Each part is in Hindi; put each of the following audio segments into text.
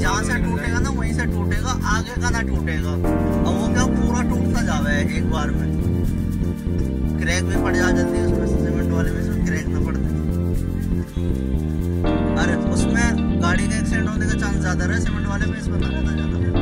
जहाँ से टूटेगा ना वहीं से टूटेगा आगे का ना टूटेगा। और वो क्या पूरा टूटता जा है एक बार में। क्रैक भी पड़ जा जल्दी उसमें सीमेंट वाले में से क्रैक ना पड़ते अरे उसमें गाड़ी का एक्सीडेंट होने का चांस ज़्यादा रहा है सीमेंट वाले में इसमें तो ना होता ज़्यादा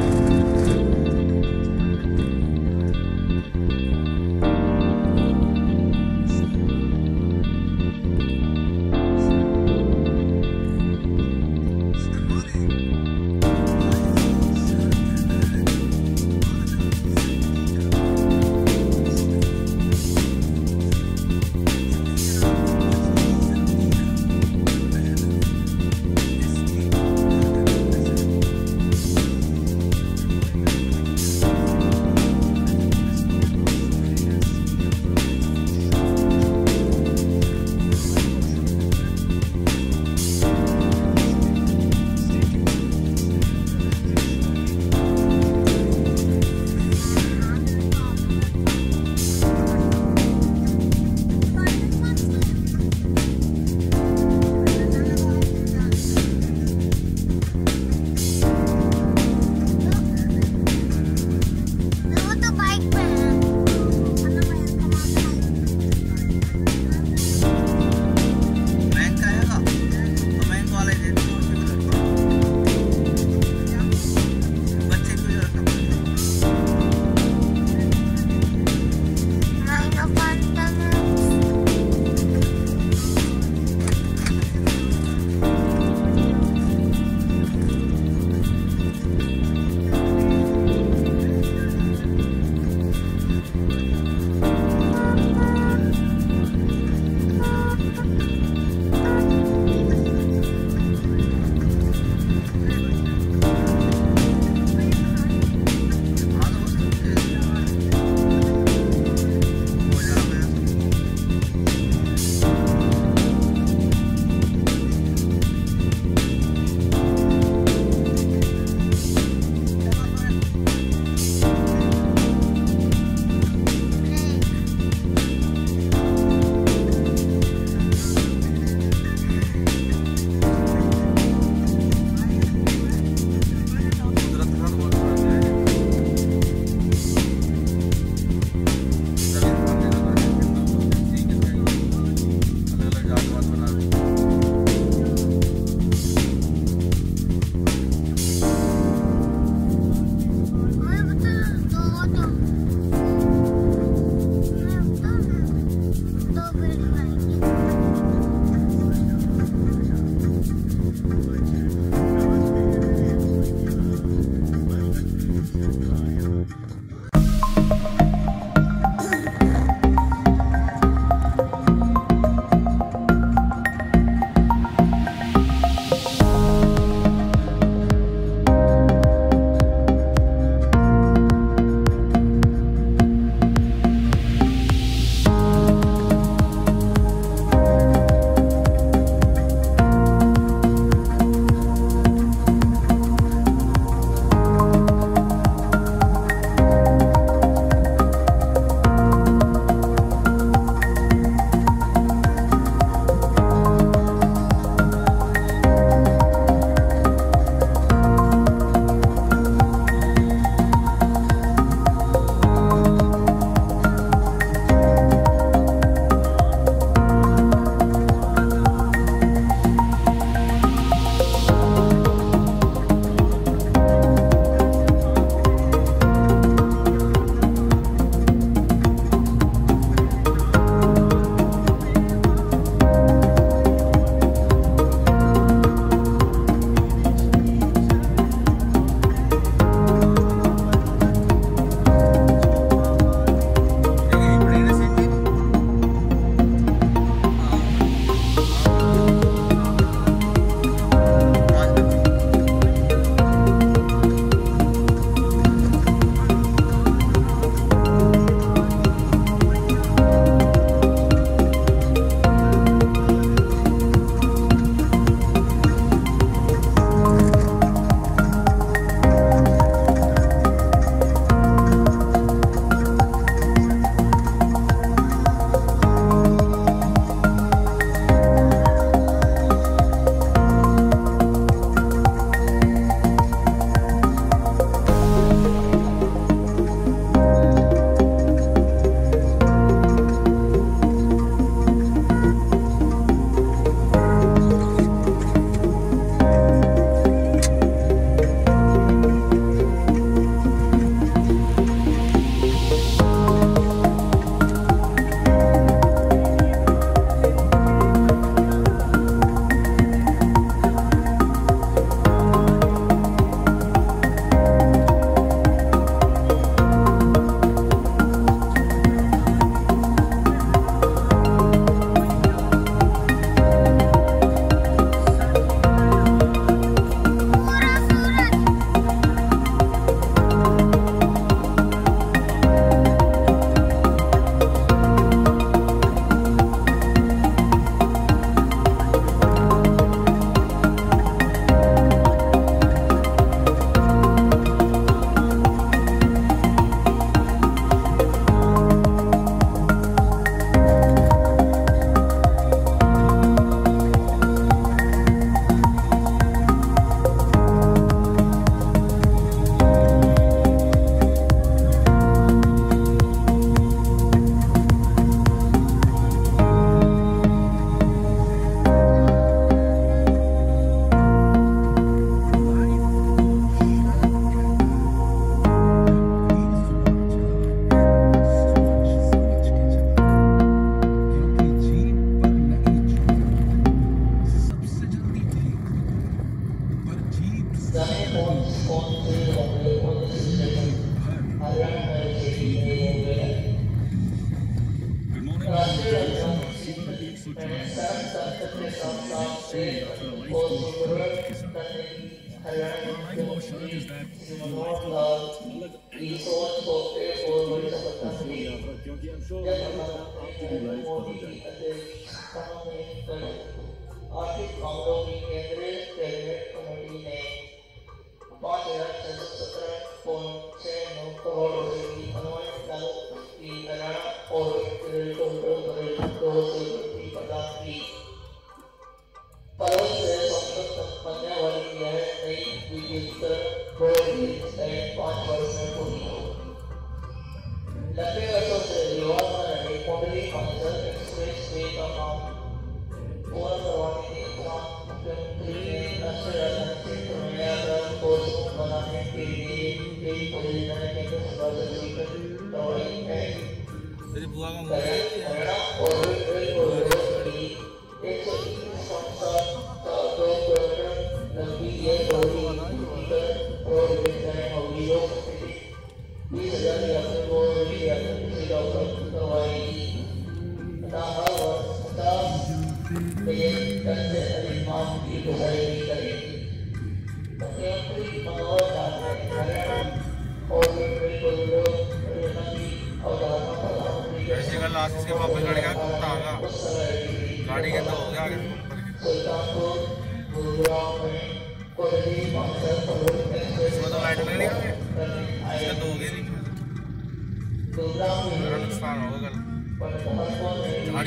आर्थिक मामलों की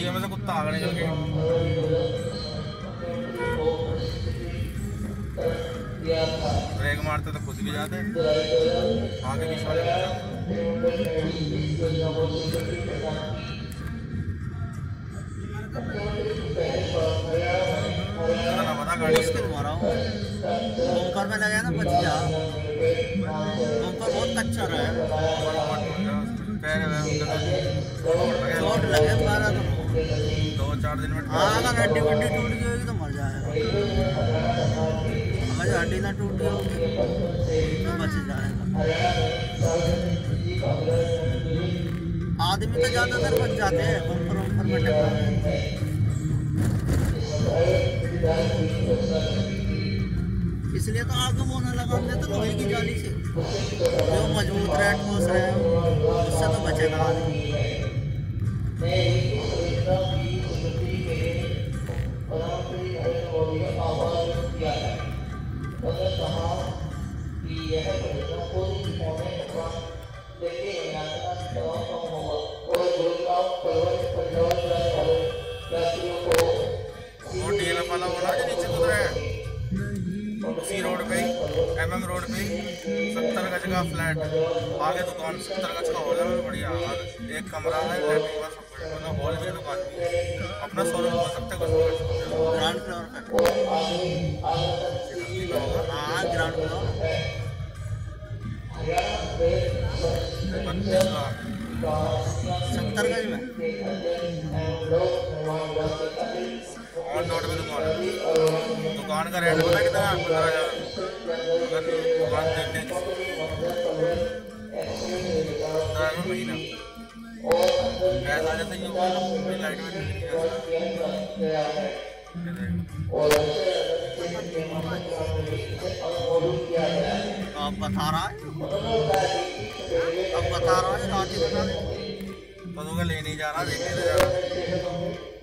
गाड़ियों में से कुत्ता आगे मुख्यमंत्री को ब्रेक मारते तो खुद भी जाते। आगे भी ना पता गाड़ी उसके मारा हूँ। बहुत कच्चा रहा है। लगे तो। दो चार दिन में हाँ अगर हड्डी वड्डी टूट गई होगी तो मर जाएगा। अगर हड्डी ना टूट गई होगी तो बच जाएगा। आदमी तो ज़्यादातर बच जाते हैं बम्पर वम्पर में टक्कर इसलिए तो आगे बोने लगा हमने तो लोहे की जाली से। जो मज़बूत रेड ठोस रहे उससे तो बचेगा आदमी। वो डीएलएफ वाला बोला जो नीचे उतरा है उसी रोड पे एमएम रोड पे सत्तर गज का फ्लैट। आगे दुकान सत्तर गज का हॉल है बढ़िया। एक कमरा है मतलब हॉल भी दुकान अपना शोरूम हो सकता है ग्राउंड फ्लोर पे। हाँ ग्राउंड फ्लोर बत्तीस लाख सत्तर गज में ऑन रोड पे दुकान दुकान का रेट पता कितना है पंद्रह हज़ार दुकान देते हैं पंद्रह हज़ार महीना जैसे ये वाला पूरी लाइट में नहीं अब बता रहा है? अब बता रहा है रात ही बता रहे तो तुम्हें ले नहीं जा रहा देखने ले जा रहा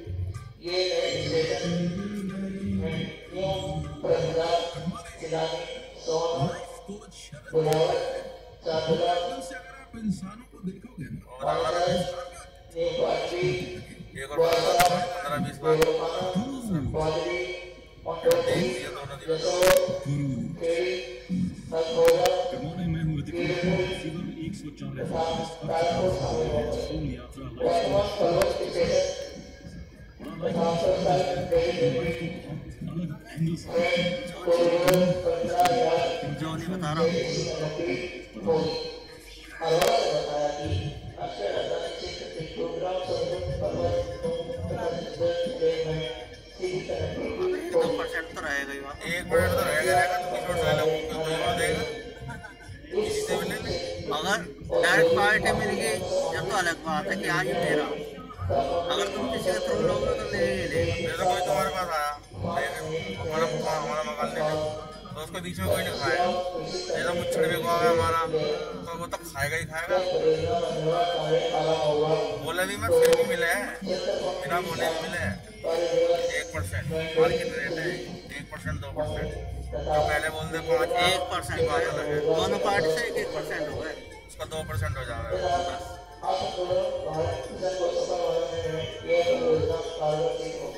इंसानों को देखोगे और एक और पंद्रह बीस लाख देख लिया दोनों दिवस गुरु गुड मैं हूँ ऋतिक सीज़न एक सौ चालीस सोल यात्रा लाइफ लाइफ लाइफ को बहुत अलग एंगल से जो नहीं बता रहा एक तो परसेंट अलग बात है कि हाँ ये मेरा अगर तुम किसी के थ्रू लोगे तो ले ही ले जैसे कोई तुम्हारे पास आया हमारा हमारा मकान ले तो उसके बीच में कोई नहीं खाएगा जैसा मुच्छड़ भी को गया हमारा तो वो तो खाएगा ही खाएगा बोले भी मैं फिर भी मिले हैं बिना बोले भी मिले हैं एक परसेंट मार्केट रेट है एक परसेंट दो परसेंट जो पहले बोल दे पाँच एक परसेंट है दोनों पार्टी से एक एक परसेंट हो गए उसका दो परसेंट हो जाएगा बस यहाँ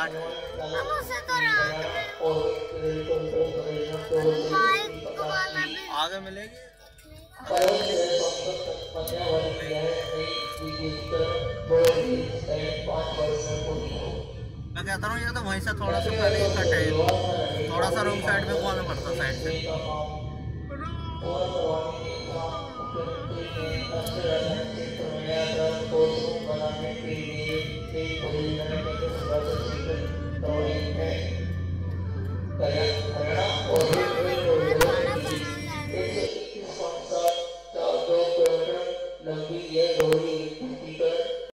उसे तो आगे मिलेगी? मैं कहता हूँ ये तो वहीं से थोड़ा सा पहले ही कट है थोड़ा सा रूम साइड में घुमाना पड़ता साइड से। tôi tôi tôi tôi tôi tôi tôi tôi